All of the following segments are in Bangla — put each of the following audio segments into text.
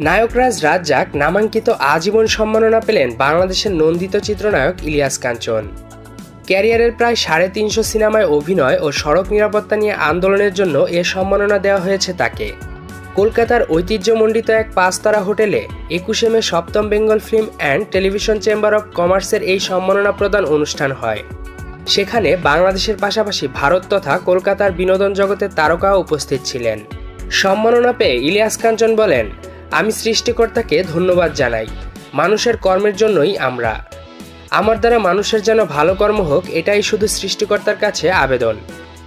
নায়করাজ রাজ্জাক নামাঙ্কিত আজীবন সম্মাননা পেলেন বাংলাদেশের নন্দিত চিত্রনায়ক ইলিয়াস কাঞ্চন। ক্যারিয়ারের প্রায় সাড়ে তিনশো সিনেমায় অভিনয় ও সড়ক নিরাপত্তা নিয়ে আন্দোলনের জন্য এ সম্মাননা দেওয়া হয়েছে তাকে। কলকাতার ঐতিহ্যমণ্ডিত এক পাঁচতারা হোটেলে একুশে মে সপ্তম Bengal film and television chamber of কমার্সের এই সম্মাননা প্রদান অনুষ্ঠান হয়। সেখানে বাংলাদেশের পাশাপাশি ভারত তথা কলকাতার বিনোদন জগতের তারকা উপস্থিত ছিলেন। সম্মাননা পেয়ে ইলিয়াস কাঞ্চন বলেন আমি সৃষ্টিকর্তাকে ধন্যবাদ জানাই। মানুষের কর্মের জন্যই আমরা। আমার দ্বারা মানুষের যেন ভালো কর্ম হোক, এটাই শুধু সৃষ্টিকর্তার কাছে আবেদন।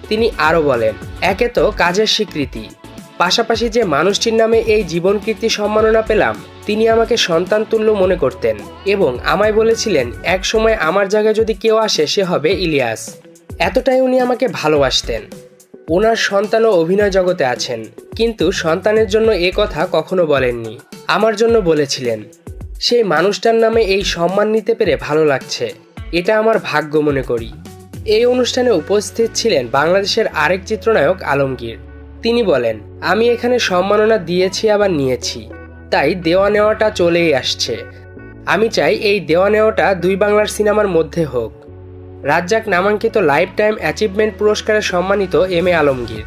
তিনি আরও বলেন, একে তো কাজের স্বীকৃতি। পাশাপাশি যে মানুষটির নামে এই জীবন কীর্তি সম্মাননা পেলাম, তিনি আমাকে সন্তান তুল্য মনে করতেন এবং আমায় বলেছিলেন, এক সময় আমার জায়গায় যদি কেউ আসে, সে হবে ইলিয়াস। এতটাই উনি আমাকে ভালোবাসতেন। ওনার সন্তানও অভিনয় জগতে আছেন, কিন্তু সন্তানের জন্য এ কথা কখনো বলেননি। আমার জন্য বলেছিলেন, সেই মানুষটার নামে এই সম্মান নিতে পেরে ভালো লাগছে। এটা আমার ভাগ্য মনে করি। এই অনুষ্ঠানে উপস্থিত ছিলেন বাংলাদেশের আরেক চিত্রনায়ক আলমগীর। তিনি বলেন, আমি এখানে সম্মাননা দিয়েছি, আবার নিয়েছি। তাই দেওয়া নেওয়াটা চলেই আসছে। আমি চাই এই দেওয়া নেওয়াটা দুই বাংলার সিনেমার মধ্যে হোক। রাজ্জাক নামাঙ্কিত লাইফ টাইম অ্যাচিভমেন্ট পুরস্কারে সম্মানিত এম এ আলমগীর।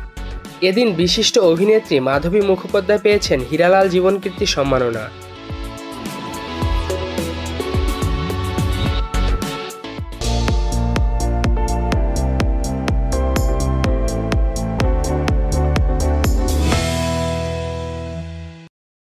এদিন বিশিষ্ট অভিনেত্রী মাধবী মুখোপাধ্যায় পেয়েছেন হীরালাল জীবনকীর্তি সম্মাননা।